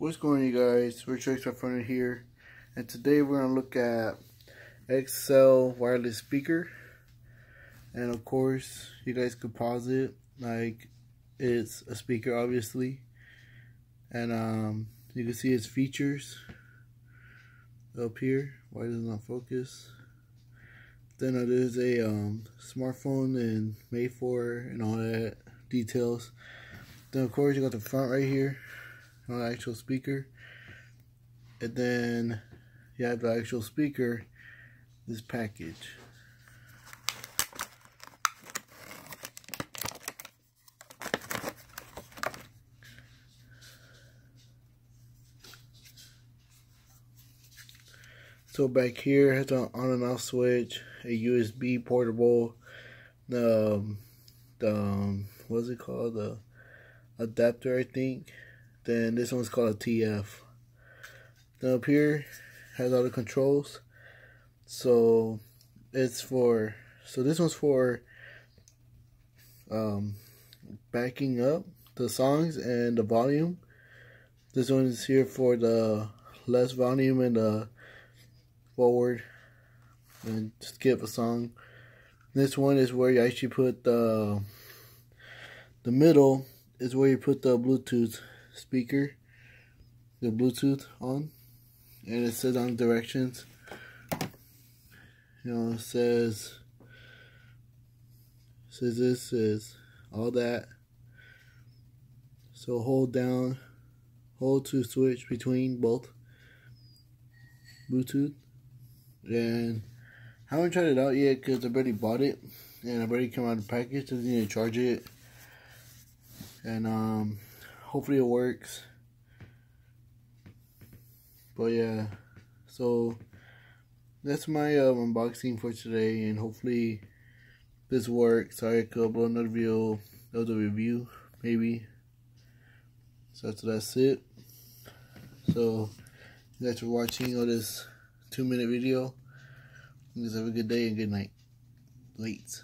What's going on you guys? Rich X Front here and today we're gonna look at XL wireless speaker. And of course you guys could pause it like it's a speaker obviously. And um, you can see its features up here why does it not focus? Then it is a um, smartphone and made for and all that details. Then of course you got the front right here actual speaker. And then you have the actual speaker, this package. So back here has an on and off switch, a USB portable, um, the um, what's it called, the adapter I think, then this one's called a TF. Then up here has all the controls. So it's for so this one's for um, backing up the songs and the volume. This one is here for the less volume and the forward and skip a song. This one is where you actually put the the middle is where you put the Bluetooth speaker, the Bluetooth on, and it says on directions. You know, it says says this is all that. So hold down, hold to switch between both Bluetooth, and I haven't tried it out yet because I've already bought it and I've already come out of the package. Doesn't need to charge it, and um hopefully it works. But yeah so that's my um, unboxing for today and hopefully this works. Sorry I could upload another video another review maybe. So that's, that's it. So thanks for watching all this two minute video. You guys have a good day and good night. Late